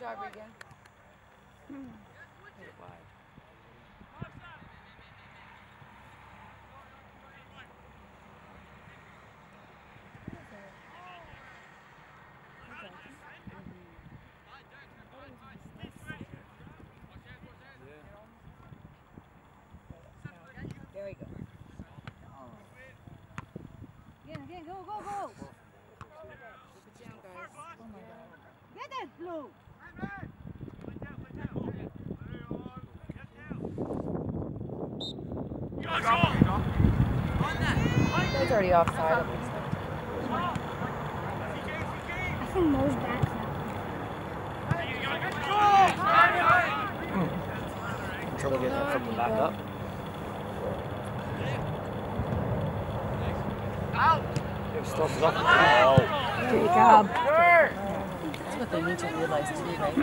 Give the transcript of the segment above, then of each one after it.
job, Regan. Hit it wide. Go. Again, go, go, guys. Oh Get that blue. That's already offside. I think Mo's back now. Trouble getting it from the back up. It up. Oh. Good job. That's what they need to realize too, right?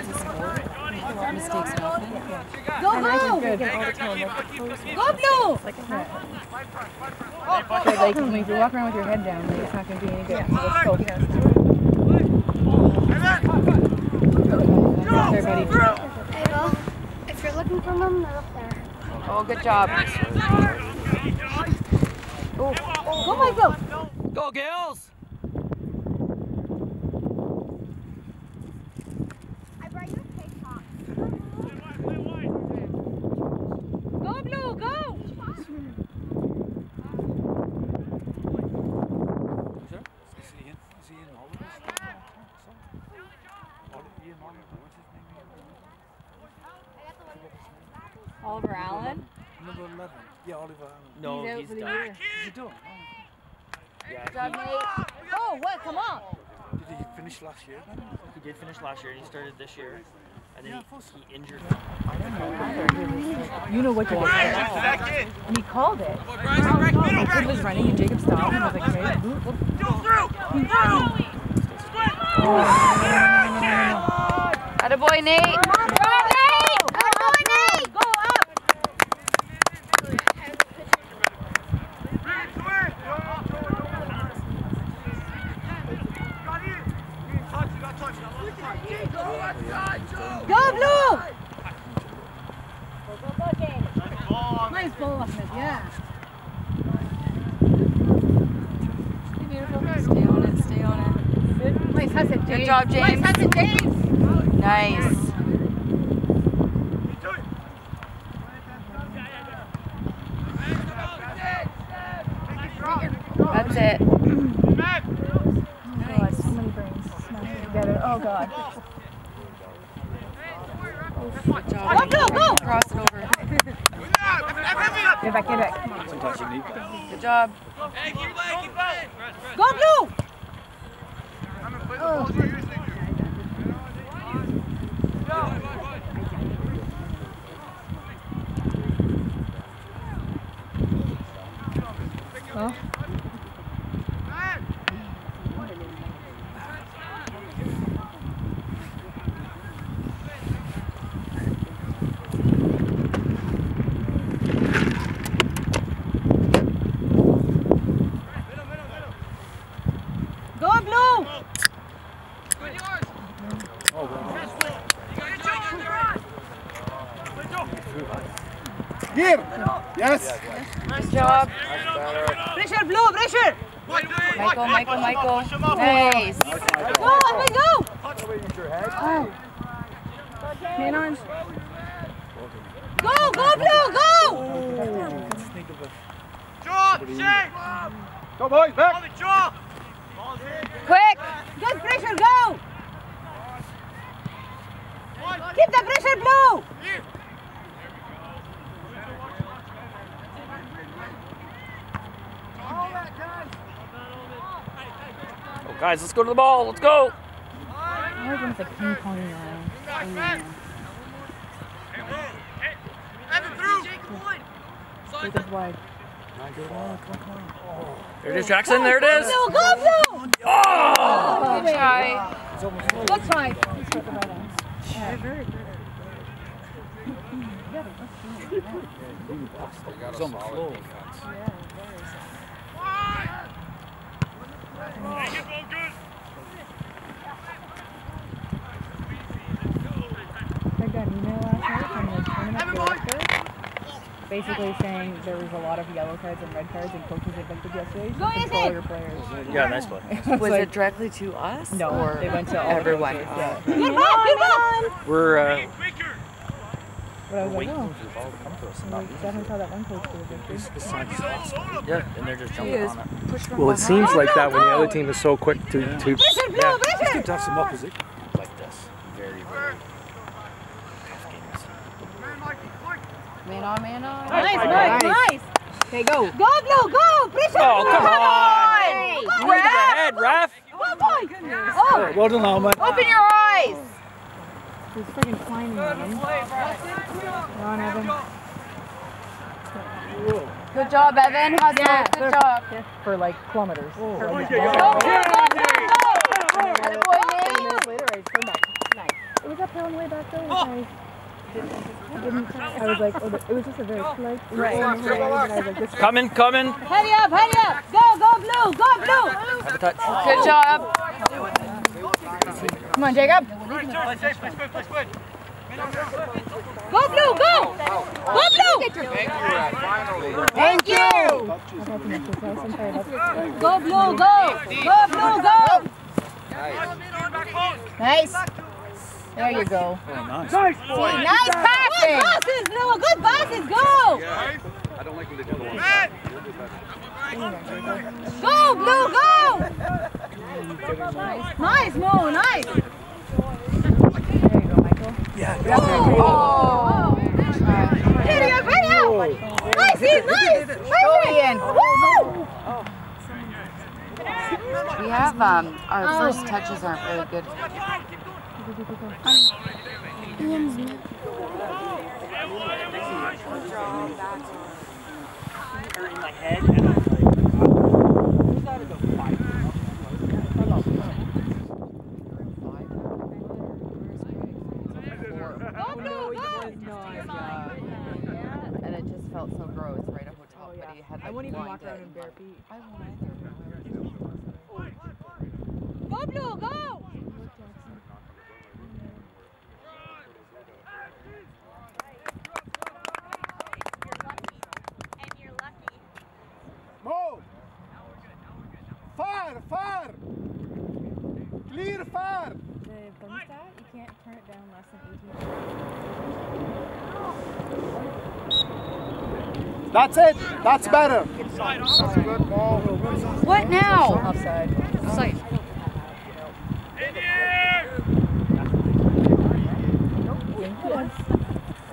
It's a sport. A mistakes happen. Go, And I go. think good all the time. Like, Go, blue. It's like a hit. Okay, like when you walk around with your head down, like, it's not going to be any good. So let's focus. There. Hey, Bo. If you're looking for them, they're up there. Oh, good job. Go, Michael. Go, Gaels! I brought you a cake pop. Go, blue. Go. Sir? Is he in? Is he in holidays? Holiday- Ian Oliver, what's his name? Oliver Allen. Number 11. Yeah, Oliver Allen. No, He's out for the done. year. Is he done? Yeah, he, Oh, what? Come on. Did he finish last year he did finish last year and he started this year. And then he, he injured. You know what you want. And he called it. Oh, oh, the kid was running and Jacob stopped and I was like, okay, look, look. Attaboy, Nate. Go, Nate. Go, Nate. Go up. Go, blue. Nice ball, Ahmed. Yeah. Stay on it, stay on it. Nice hustle, James. Job, James. Nice hustle, James. Nice. That's it. Oh God, so many brains smashing together. Oh God. Good job. Go, go, go. Cross it over. Get back, get back. Come on. Sometimes you need that. Good job. Go, blue. Huh? Go, blue. Here! Yes! Good job. Pressure, blue. Pressure. Michael, Michael, Michael. Nice. Go, Ahmed, go. Man arms. Go, go, blue. Go. Go boys, back! Quick. Good pressure, go. Keep the pressure, blue. Oh, guys, let's go to the ball. Let's go. Everyone's like ping pong now. Jacob wide. There it is, Jackson. There it is. Blue, go, blue. Oh! Good try. Good try. He's on the floor. An email last night from the tournament director, basically saying there was a lot of yellow cards and red cards, and coaches evicted yesterday. So Go control Izzy! your players. Yeah, nice play. Was like, it directly to us? No, or they went to all the everyone. coaches, Oh. yeah. Good ball, good ball. We're uh, But I was we're like, waiting oh, for the ball to come to us. I Not like, definitely saw that one coach get evicted. Yeah, and they're just jumping is. on it. Push from Well, it behind. seems like that when the other team is so quick to, to Richard, blue, Richard. tough some opposite. like this. Very, very tough games. Man on, man on. Nice, nice, nice. Okay, go. Go, blue, go. Richard, Oh, blue. come on. Hey. Right to the head, ref. Oh, my goodness. Oh, Well done, Alma. open your eyes. He's freaking climbing in. Come on, Evan. Good job, Evan. Hustle. Yeah, Good they're- job. For like kilometers. For like, Go, go, go, go. Good boy, Nate. minutes later, I turned back. Nice. It was uphill on the way back though. I didn't. Oh. I was like, oh, it was just a very slight. Right. And like, Coming, coming. Hurry up, hurry up. Go, go, blue, go, blue. Have a touch. Good job. Come on, Jacob. Go, blue, go. Go, blue. Thank you. I got to make this nice and tight. That's- Go, blue, go. Go, blue, go. Nice. There you go. Oh, nice. Nice Good passing. passes, blue. Good passes. Go. I don't like when they do the one. Go, blue, go. Nice, Mo, nice. There you go, Michael. Oh. Hurry up, hurry up. Nice, Eve, nice. Go, Ian. Woo. We have um our first touches aren't very good. Go, blue, go. And it just felt so gross, right? A hotel, but he had like I won't even walk around in bare feet. I won't either. Go, blue, go. Move! Fire! Fire! Clear fire! The thermostat, you can't turn it down less than 18. That's it! That's better! That's a good ball. What now? Offside. Offside.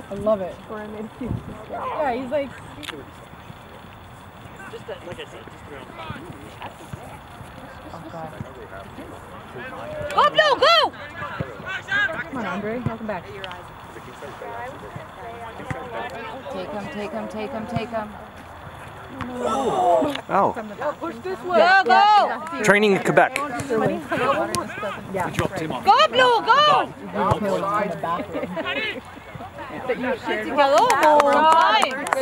I love it. Yeah, he's like. Just that, like I said, just around. Oh God. Go, blue, go. Come on, Andre. Welcome back. Take him, take him, take him, take him. Oh. Go, go. Training in Quebec. Yeah. Dropped him off. Go, blue, go. Uphill in the bathroom. Hello, more. Good I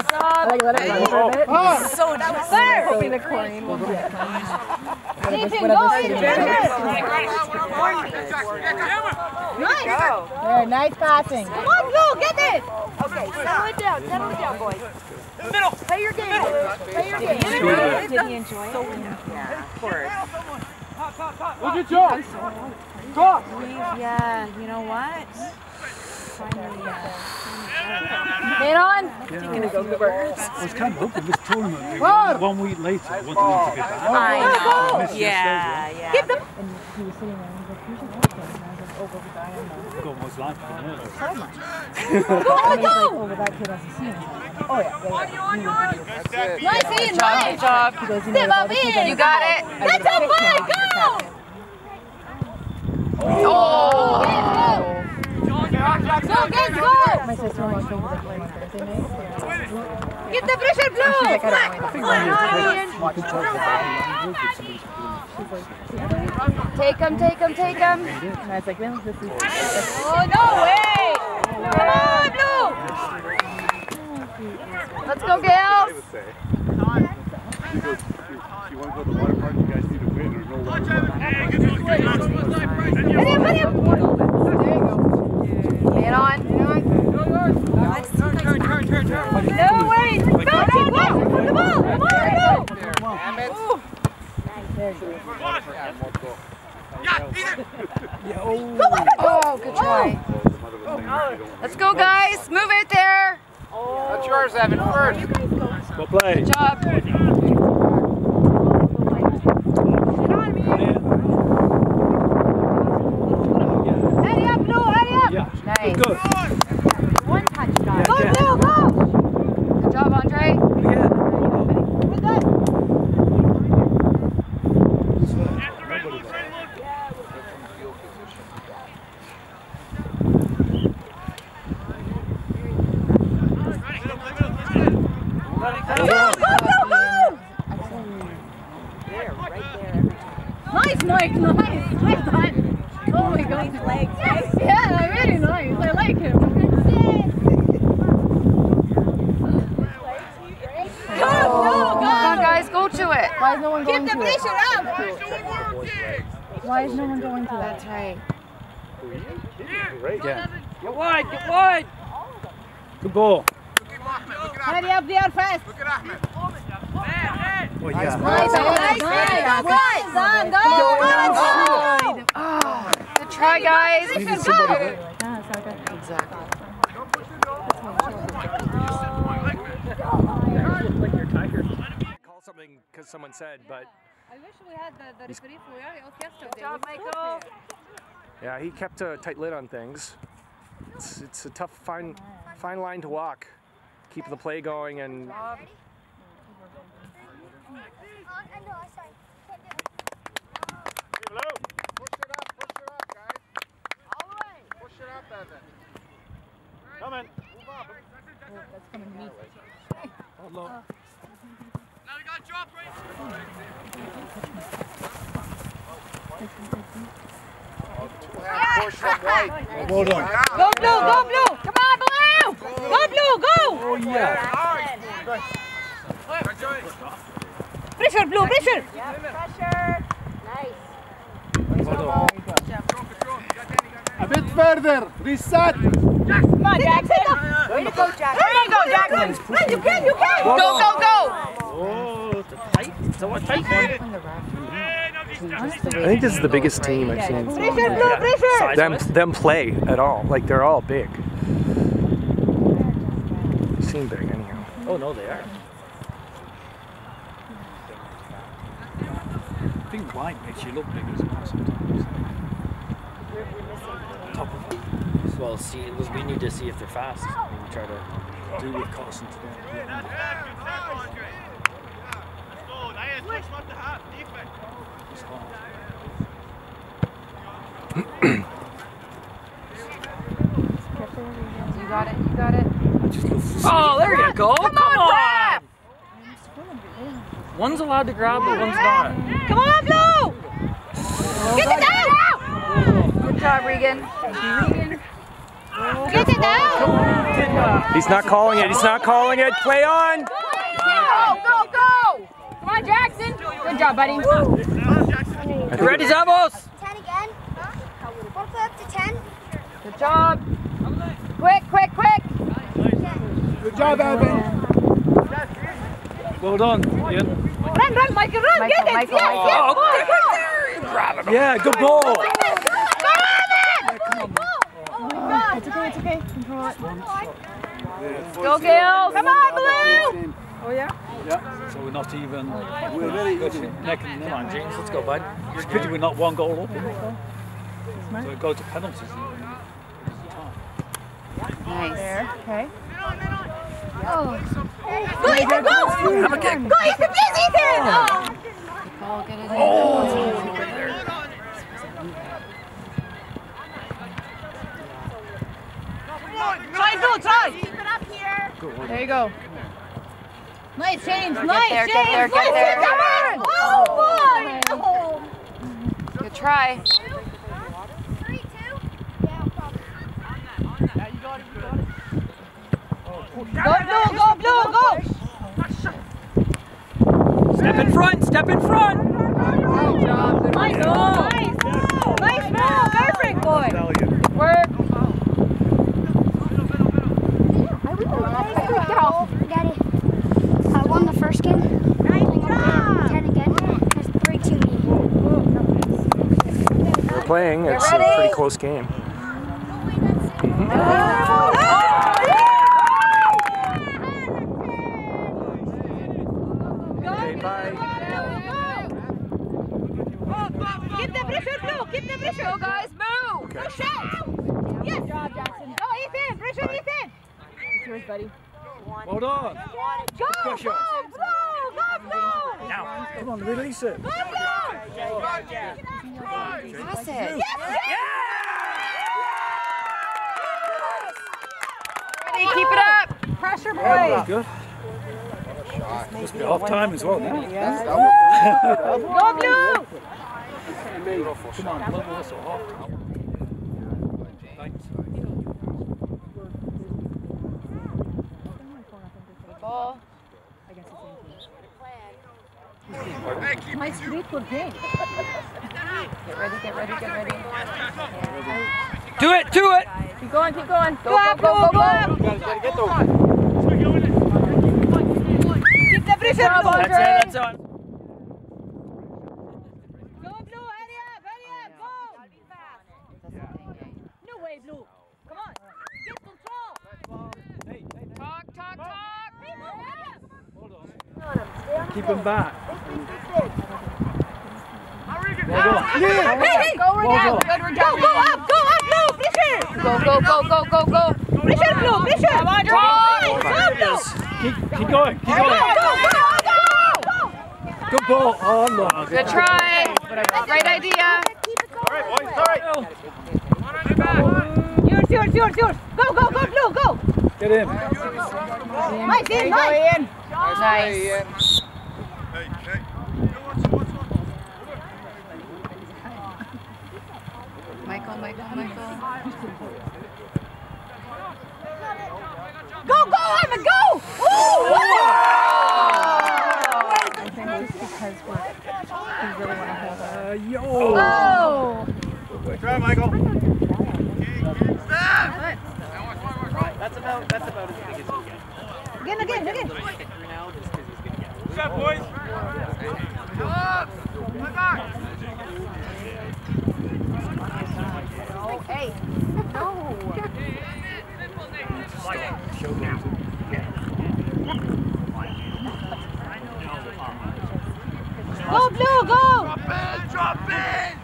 job. like let it run for a bit. So fair. So the coin will get Ethan, whatever go, city Ethan. it is. Nice. There, nice passing. Come on, blue, get it. Okay, settle it down, settle it down, boys. Middle. Play your game. Play your game. Did he enjoy it? Yeah, of course. Look at you! Go! Yeah, you know what? Finally, uh, Get on. I was kind of hoping this tournament, would be one week later, I wanted them to be back. I know. missed Yeah, yeah. And he was sitting there and he's like, here's your phone. And I was like, oh, well, the guy on the Got what's life for me. And he's like, oh, well, that kid has to see him. Oh, yeah. yeah, yeah. He was- Nice, Ian, nice. good job. He goes, you know, Step up in. You got it. I Let's go, kicked him boy, off the go. captain. Oh! Go, get go. My sister-in-law to the game on night. Get the pressure, She's blue. like, I don't mind. Take him, take him, take him. And I was like, well, this is. Oh, no way. Come on, blue. Let's go, Gals. She goes, if you want to go to the water park, you guys need to win or no water park. Hurry up, hurry up. Man on. Turn, turn, turn, turn, turn. No, wait. Go, keep going. Put the ball. Come on, go. Oh, good try. Let's go, guys. Move it there. That's yours, Evan. First. Go play. Good job. Hurry up, Blue. Hurry up. Yeah. Nice. Good. One touch, guys. Go, Go, Blue. Go. Good job, Andre. Again. We're done. Nice, Mike. Nice. Nice done. Oh my god. legs. Yeah, really nice. I like him. Go, go, Come on, go. guys. Go to it. Why is no one going Keep the to it? pressure up. Why is no one going to that? That's right. Yeah. Get wide, get wide. Good ball. Hurry up there fast. Oh, yeah. Nice, nice, nice. Well done, go. Oh, good try, guys. Needed somebody there. Yeah, good. Exactly. call something because someone said, but I wish we had the, the referee for your. Good job, Michael. yeah, he kept a tight lid on things. It's, it's a tough, fine, fine line to walk. Keep the play going and Push it up. Push it up, guys. All the way. Push it up, Evan. Coming. Move up. That's coming to me. Two hand push from White. Well done. Go blue, go blue. Come on, blue. Go blue, go. Oh, yeah. Pressure, blue, pressure. Well done. A bit further. Reset. Come on, Jackson. Way to go, Jackson. There you go, Jackson. Run, you can, you can. Go, go, go. Oh, it's a tight, it's a tight one. I think this is the biggest team I've seen Pressure, blue, pressure. Them them play at all. Like they're all big. They Seem big anyhow. Oh no, they are. I think white makes you look big as well sometimes. Top of Well, see, we need to see if they're fast. Maybe try to. do with Carson today. It's hard. You got it. You got it. I just love to Oh, there you go. Come, on. grab. One's allowed to grab, but one's not. Come on, blue. Get it down. Good job, Regan. Get it down. He's not calling it. He's not calling it. Play on. Go, go, go. Come on, Jackson. Good job, buddy. You ready, Zavos? 10 again. One play up to 10. Good job. Quick, quick, quick. Good job, Evan. Well done, Ian. Run, run, Michael, run. Michael, Get it. Michael, yes, Michael. yes. Oh, Go, go. Yeah, good ball. Go, Evan. Oh, my God. It's okay, it's okay. Control it. Go, Gil. Come on, blue. Oh, yeah? Yeah, so we're not even. We're very good. Neck and neck. Come on, James, let's go, bud. It's pity we're not one goal up. So it goes to penalties. Nice. Okay. Oh. Go, Ethan, go. Have a kick. Go, Ethan. Yes, Ethan. Oh. Ball, get it in. Try, blue, try. Keep it up here. There you go. Nice change, nice there, change. get there, get nice there. change. Come on. Oh, boy. Oh. Good try. Three, two. Yeah, problem. Go, blue, go, blue, go. Step in front, step in front. Nice, nice. Nice move, perfect, boy. Good work. Playing. It's a pretty close game. Okay, bye. Keep the pressure, Blue. Keep the pressure. Go, guys. Move. Okay. Go shout. Yes. Good job, Jackson. Go, Ethan. Pressure, Ethan. It's yours, buddy. Hold on. Go, go, Pressure. Blue. Go, Now. Come on, release it. Go, Blue. Pass it. Ready, keep it up. Pressure, boys. Good. Must be half time as well now. Go, Blue. Come on, blow the whistle. Half time. Thanks. Ball. Nice street for game. Get ready, get ready, get ready. Do it, do it! Keep going, keep going. Go up, Blue. Go up. Keep the pressure, Blue. That's it, that's on. Go, Blue. Hurry up. Hurry up. Go. No way, Blue. Come on. Get control. Talk, talk, talk. People, hurry up. Keep him back. Hey, hey. Go, Well done. Go, go up. Go up, Blue. Pressure. Go, go, go, go, go, go. Pressure, Blue. Pressure. Come on, Go, Blue. Keep, keep going. Keep going. go, go, go. Good ball. Oh, no. Good try. Great idea. All right, boys. All right. Yours, yours, yours, yours. Go, go, go, Blue. Go. Get in. Nice, in, nice. Nice. Hey, hey. Michael, Michael, Michael. Go, go, Emma, go. Ooh, I think just because we're, we really want to hold our Uh, yo. Oh. Try, Michael. That's about, that's about as big as you get. Again, again, again. For now, just because he's gonna get it. What's up, boys? Hey. Go, Blue, go. Drop in, drop in.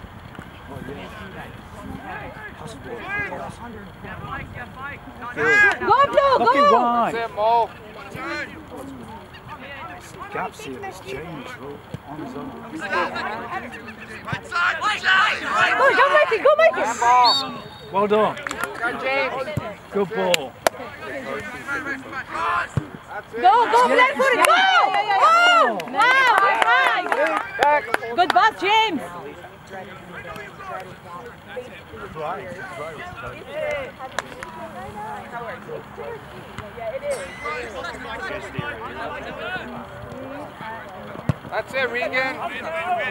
Go, Blue, Fucking go. wide. That's it, Mo. Gaps here. It's changed. On his own. Right side, right side. Go, go, Mikey, go, Mikey. Ball. Well done. Got James. Good ball. Go, go, play for it, go. Oh, wow, good try. Back. Good pass, James. That's it, Regan.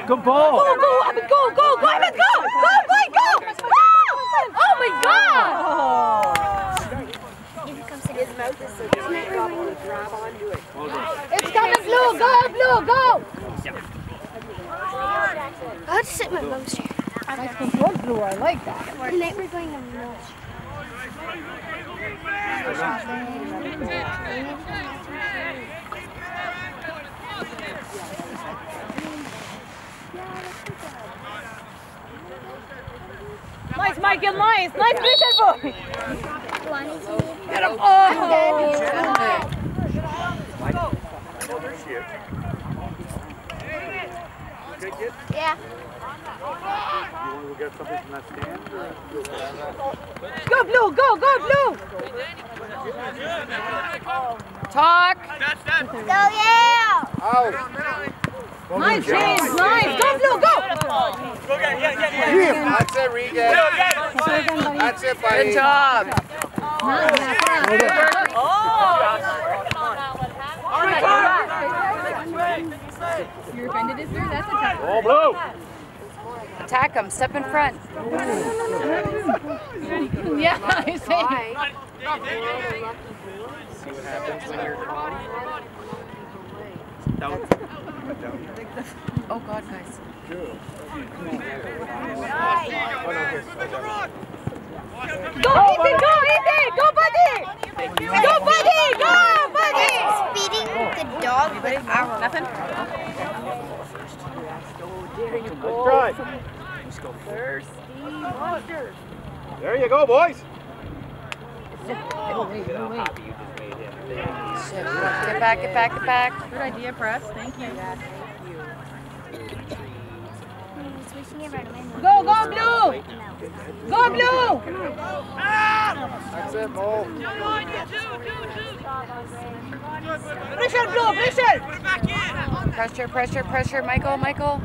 Good ball. Go, go, Ahmed, go, go, go, Ahmed, go. Go, boy, go. Go. Oh, my God. It's coming, Blue. Go, Blue, go. I have to sit in my mom's chair. nice control blue. I like that. Tonight we're going to mulch. Nice, Michael, nice. Nice pressure, boy. Get him. Oh. Yeah. You want to go get something from that stand? Go, Blue, go, go, Blue. Talk. Go, yeah. Out. Nice, James, nice. Go, Blue, go. That's it, Regan. That's it, buddy. Good job. You're offended, is there? That's a tough blue. Attack him. Step in front. Yeah, I say. See what happens when you're calm. That was, Oh God, guys. Go, Ethan, go, Ethan! Go, buddy! Go, buddy! Go, buddy! Feeding the dog with our Nothing. There you go, boys. Get back, get back, get back. Good idea, press. Thank you. switching it right away. Go, go, blue! Go, blue! That's it, Mo. Pressure, blue, pressure! Pressure, pressure, pressure. Michael, Michael.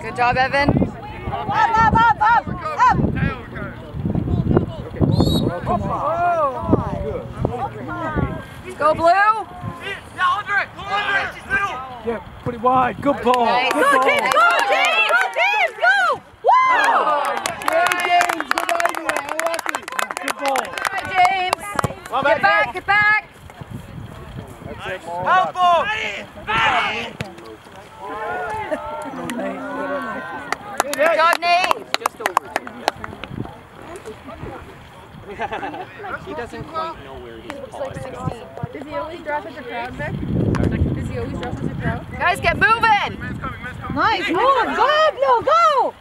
Good job, Evan. Up, up, up, up, up! Go, Blue. Yeah, put it wide. Good ball. Nice. Good Go, ball. James, go, James! Go, James, go! Woo! James, good idea. I like it. Good ball. Come on, James. Well, Get back, get back. That's it, Mo. Good job, Nate. he doesn't quite know where he's pausing. Does he always dress as a crowd, Vic? Does he always dress as a crowd? Guys, get moving. Nice, move! Go, blue, go!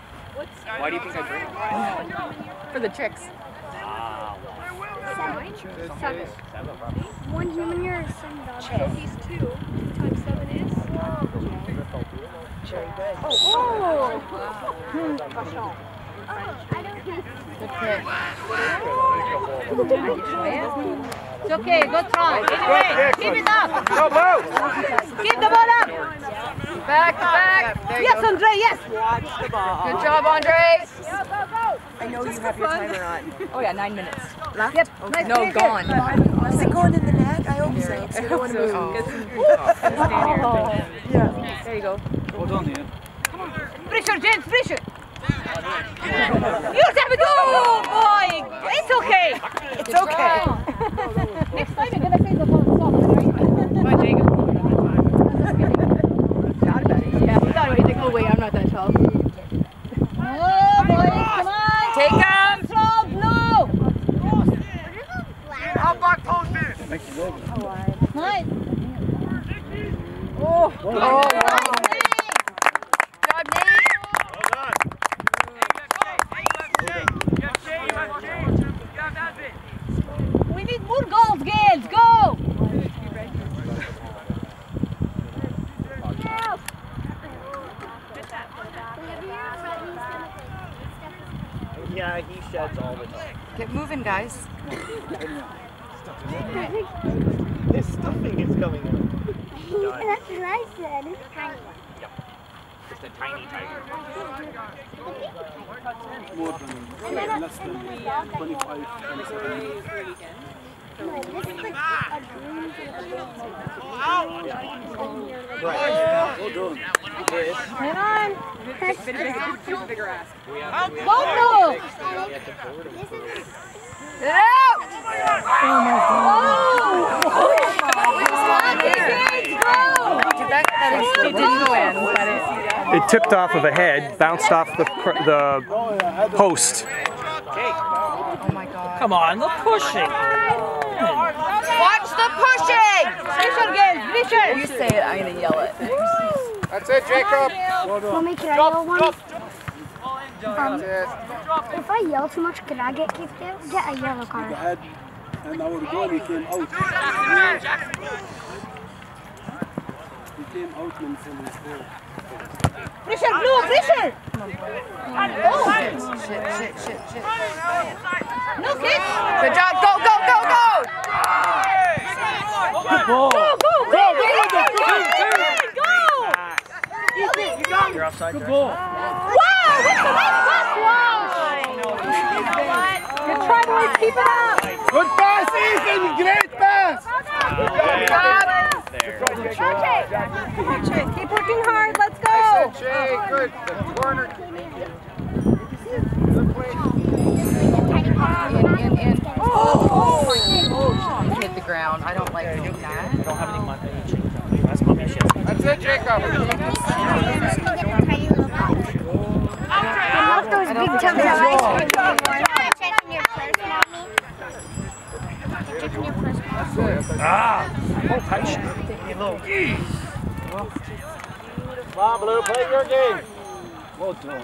Why do you think I drink? For the chicks. Seven. One human year is seven dollars. So he's two. Times seven is. Oh, oh. I don't think. Good pick. It's okay, good try. Anyway, keep it up! Go, Mo. Keep the ball up! Back, back. There you Yes, go. Andre, yes! Good job, Andre. I know you have your timer on. Oh yeah, nine minutes. Yep, nice No, play, gone. Is it going in the net? I hope so. So you don't want to. Yeah. There you go. Well done, Ian. Pressure, James, pressure! Yours have it! Oh, boy! It's okay! It's okay. Next time you're gonna say the ball stop, Come on, Jacob. Yeah, we thought we no way, I'm not that tall. Oh, boys, come on! Take him. Control, blue! How back post it. Nice! Oh, oh. Nice! Job, Nate. Well done. We need more goals, Gaels! Go! Yeah, he sheds all the time. Get moving, guys. His stuffing is coming out. That's what I said. It's tiny. Just a tiny tiger. More than less than 25, No, this is like a dream for the Right. Well done. Hang on! Bigger ass. We have, we have, Go, blue! we have to board him This is Get out. Did that, that is, it didn't go in, but it. It tipped off of a head, bounced off the cr- the post. Oh my god. Come on, the pushing. Watch the pushing! Pressure, Gaels, pressure! You say it, I'm gonna yell it. That's it, Jacob. Mommy, can I yell one? Um, if I yell too much, can I get kicked out? Get a yellow card. Head, and our goalie came out. He came out from his goal. Pressure, blue, pressure! Shit, shit, shit, shit. No kick! Good job, go, go, go, go! Good ball. Go, go, go! Go, go! You're offside. Good ball. Wow, that's a nice pass! Wow! Good try, boys, keep it up! Good pass, Ethan. Great pass. Good job! There. Keep working hard, let's go! Jay. Good. The corner. In, in, in. Oh, oh, oh, hit the ground. I don't like doing that. I don't have any money. That's it, Jacob. I love those big tubs of ice cream. Ah! Oh, touch. Come on, Blue, play your game. Well done.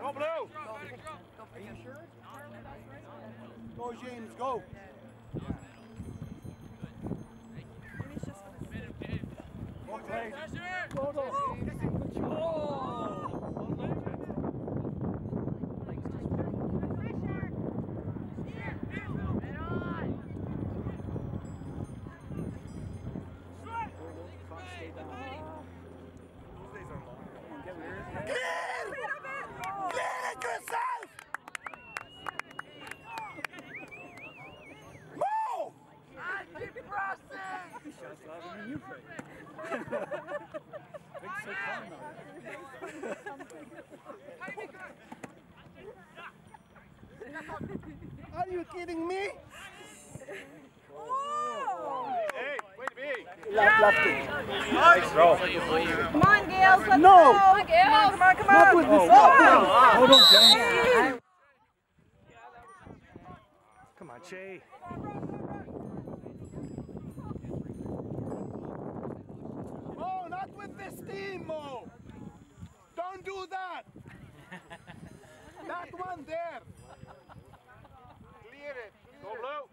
Go blue. Go James, go. Go Clay. Go, go. Are you kidding me? Hey, wait a minute. Left, left it. Nice throw. Come on, Gaels. Let's No. go. Come on, Gaels. Come on, come on. Not with this. Hold on, James. Come on, Shay. Mo, not with this team, Mo. Don't do that. that one there. Clear it. Go blue.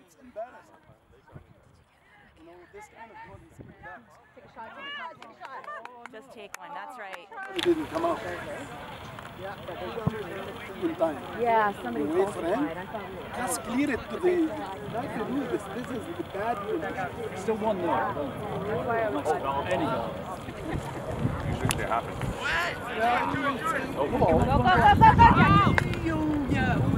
It's embarrassing. You know, this kind of goal is embarrassing. Just take one. That's right. It didn't come out. In time. Yeah, somebody You wait for him. falsified. I thought we were. Just clear it to the. Like to do this. This is the bad thing. Still one nil. Any goal. Usually they happen. Go, go, go, go, go.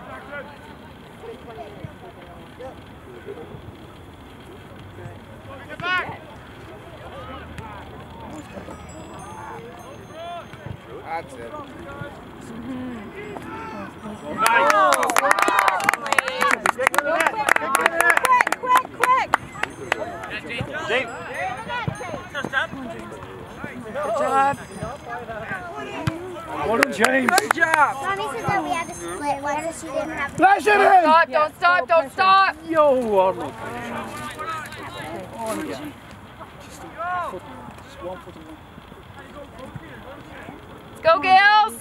James. Good job. Mommy said that we had to split once she didn't have Flash it in! Stop, don't stop, don't stop. Yo, Arnold. On again. Just a foot. Just one foot away. Let's go, Gaels.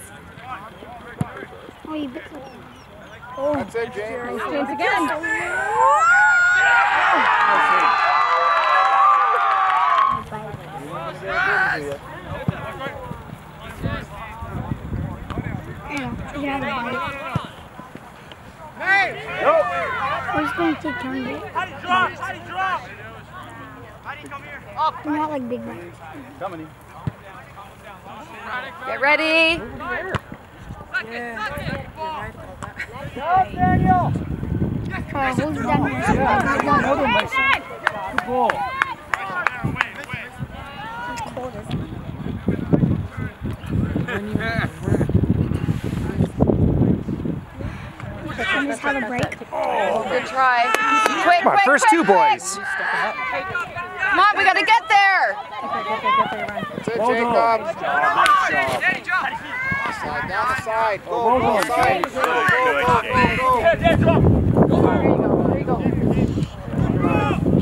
Oh, you bit That's it, James. James again. You have a bite. We're just going to take turns. Not like big bites. Coming. Get ready. Uh, hold it down. Well done, Mason. Good ball. It's it? Can just have a break? Oh. Good try. Quick, Come on, quick, first quick, two quick. boys. Come on, we gotta get there. That's it, Well Jacob. done. Slide down the side. Go, Well go, done, side. James. Go, go, go, go.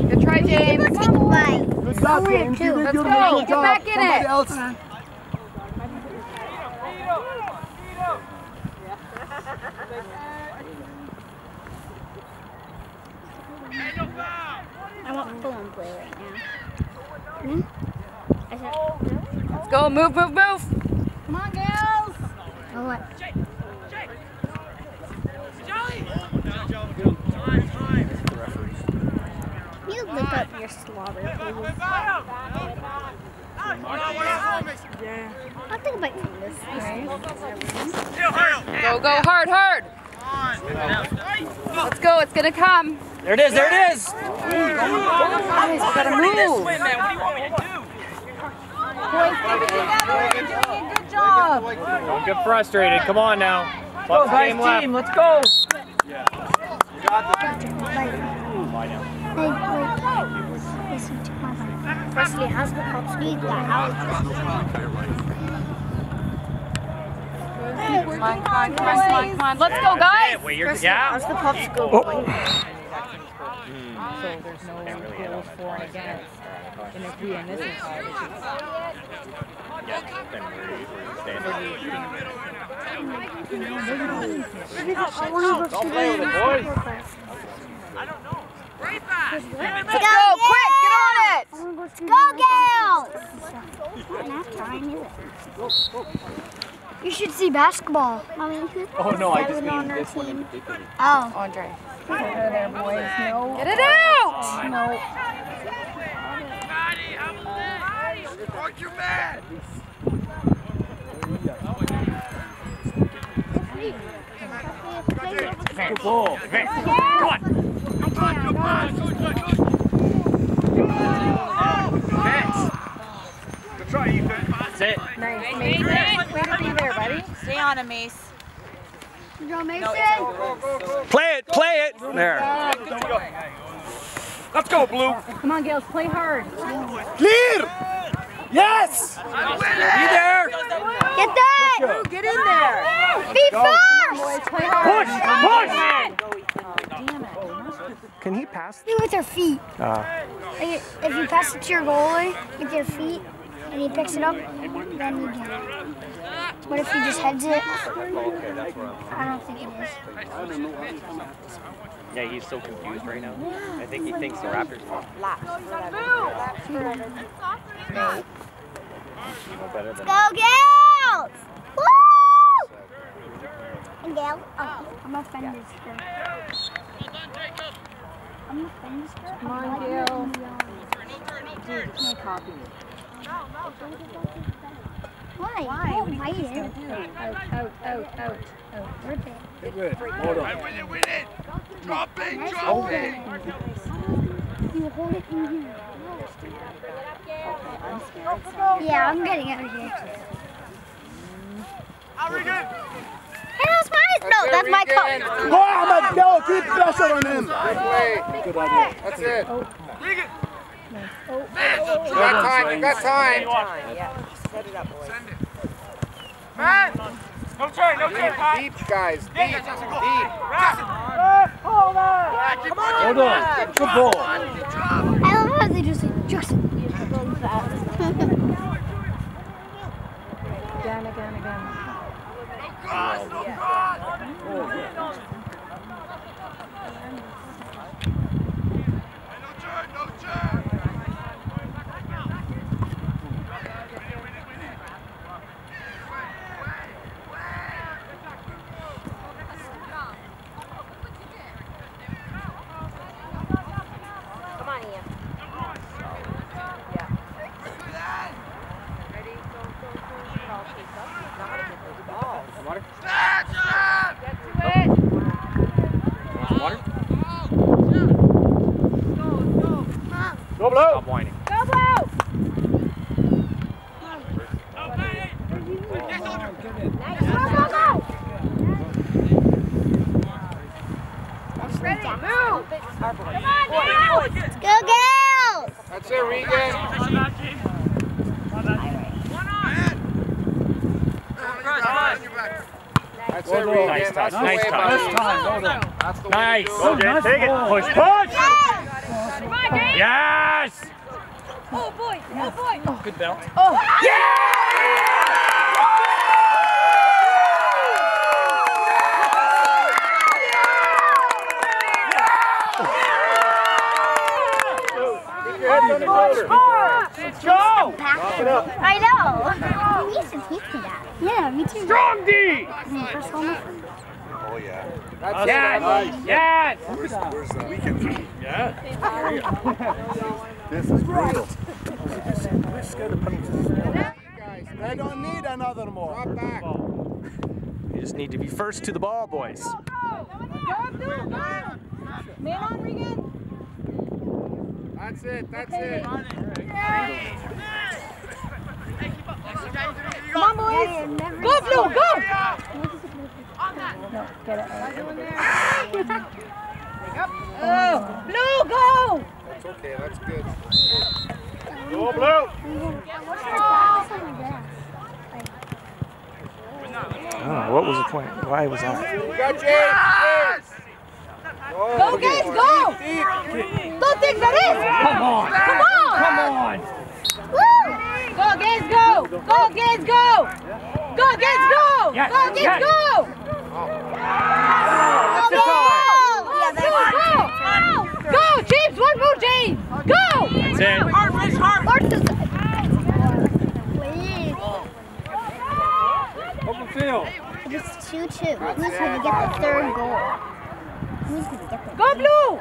Good try, James. Take a bite. Good job, James. You did Let's your go. Get job. back in Somebody it. else. I full on play right now. Hmm? Said, Let's go. Move, move, move. Come on, Gaels. oh, what? You look like You're slobber. Yeah. I'll think about this. Go, go, hard, hard. Let's go, it's gonna come. There it is, there it is. Guys, we gotta move. Wait, man, what do you want me to do? Boys, keep it together. You're doing a good job. Don't get frustrated. Come on now. Go, Lots of guys, game left. team, let's go. Hey, wait. Listen to my mic. Firstly, how's the cops need that? Come on, come on, come on, come on, come on. Let's go, guys. Wait, you're, yeah. How's the pups go? Oh. So there's no goals for and against. And if we are missing five, it's just Don't play with it, boys. Let's go, quick, get on it. Go, Gaels! Not time, is it? You should see basketball. Mommy, who's Oh no, I just seven on mean our this one in team? particular. Oh. Andre. There, boys. No. Get it out. No. Good ball. Good try, Ethan. That's it. Nice, Mason. Way to be there, buddy. Stay on him, Mace. Joe Mason. Play it, play it. There. Let's go, Blue. Come on, Gaels, play hard. Clear! Yes! Be there. Get that! Get in there. Be first! Boys, play hard. Push, push. Can he pass? Do it with your feet. Uh, if you pass it to your goalie with your feet and he picks it up, then you get it. What if he just heads it? I don't think it is. Yeah, he's so confused right now. I think he thinks the Raptors won. No better than Go Gaels! Woo! And Gael, oh, I'm a Fender's I'm a Fender's Come on, Gael. Dude, you can't copy me. Why? Why? Don't bite it. Out, out, out, out, out. Rip it. Good. Hold on. Nice hold it. You hold it in here. Yeah, I'm getting out of here. Hey, that's mine. No, that's my cup. Go, Ahmed, go. Keep pressure on him. Good idea. That's it. You got time. You got time. Man! No turn, no turn, Pat. Deep, guys. Deep. Deep. Hold on. Good ball. I love how they just adjust. Again, again, again. Go, Gaels! That's it, Regan. That's it, Regan. Nice touch, That's nice touch. buddy. Time, hold on. That's the way Nice. to do it. Take it. Push, push. Yes. Oh, boy. Oh, boy. Oh. Good belt. Keep your head on. Let's go. I know. You used to teach me that. Yeah, me too. Strong D. First one. That's Yes. it. Yes. Where's the weekend? Yeah. This is brutal. We're scared of penalties. They don't need another more. Drop back. You just need to be first to the ball, boys. Go, Abdul, go. Man on, Regan. That's it, that's it. Come on, boys. Go, Blue, go. No, get it. Oh, Blue, go. That's okay, that's good. Go blue! Oh, what was the point? Why was that? Got James! Go, guys, go. Don't think that is. Come on. Come on. Come on! Go, guys, go. Go, guys, go. Go, guys, go. Yes, Go, guys, yes. go. That's the Go. time! Go, go. Go, James, one more, James. Go. That's it. Open field. It's 2 2. Who's going to get the third goal? Who's going to get the Go, Blue.